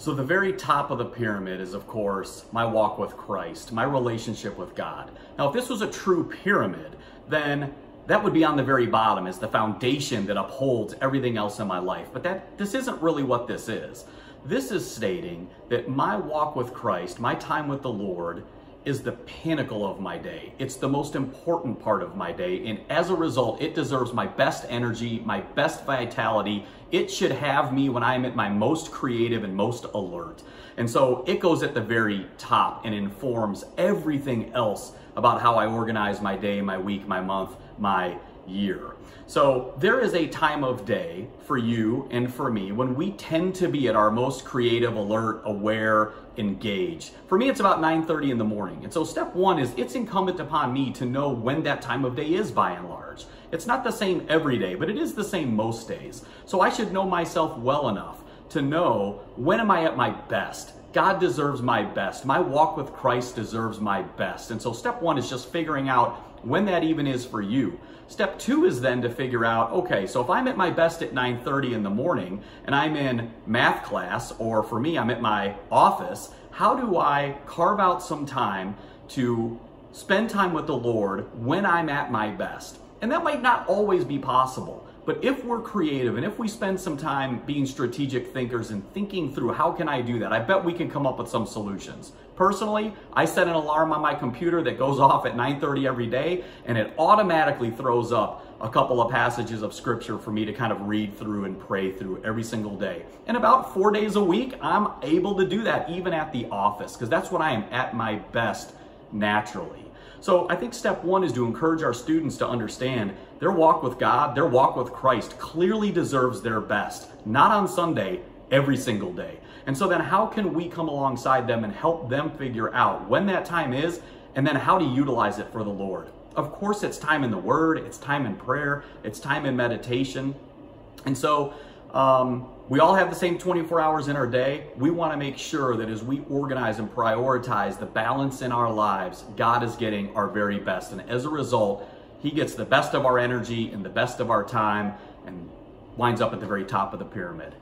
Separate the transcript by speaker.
Speaker 1: So, the very top of the pyramid is, of course, my walk with Christ, my relationship with God. Now, if this was a true pyramid, then that would be on the very bottom as the foundation that upholds everything else in my life. But that this isn't really what this is. This is stating that my walk with Christ, my time with the Lord, is the pinnacle of my day. It's the most important part of my day. And as a result, it deserves my best energy, my best vitality. It should have me when I'm at my most creative and most alert. And so it goes at the very top and informs everything else about how I organize my day, my week, my month, my year. So there is a time of day for you and for me when we tend to be at our most creative, alert, aware, engaged. For me, it's about 9.30 in the morning. And so step one is it's incumbent upon me to know when that time of day is by and large. It's not the same every day, but it is the same most days. So I should know myself well enough to know when am I at my best. God deserves my best. My walk with Christ deserves my best. And so step one is just figuring out when that even is for you. Step two is then to figure out, okay, so if I'm at my best at 9.30 in the morning and I'm in math class, or for me, I'm at my office, how do I carve out some time to spend time with the Lord when I'm at my best? And that might not always be possible. But if we're creative and if we spend some time being strategic thinkers and thinking through how can I do that, I bet we can come up with some solutions. Personally, I set an alarm on my computer that goes off at 9:30 every day and it automatically throws up a couple of passages of scripture for me to kind of read through and pray through every single day. And about 4 days a week, I'm able to do that even at the office because that's when I am at my best naturally. So I think step one is to encourage our students to understand their walk with God, their walk with Christ clearly deserves their best, not on Sunday, every single day. And so then how can we come alongside them and help them figure out when that time is and then how to utilize it for the Lord? Of course, it's time in the Word, it's time in prayer, it's time in meditation. And so um, we all have the same 24 hours in our day. We want to make sure that as we organize and prioritize the balance in our lives, God is getting our very best. And as a result, He gets the best of our energy and the best of our time and winds up at the very top of the pyramid.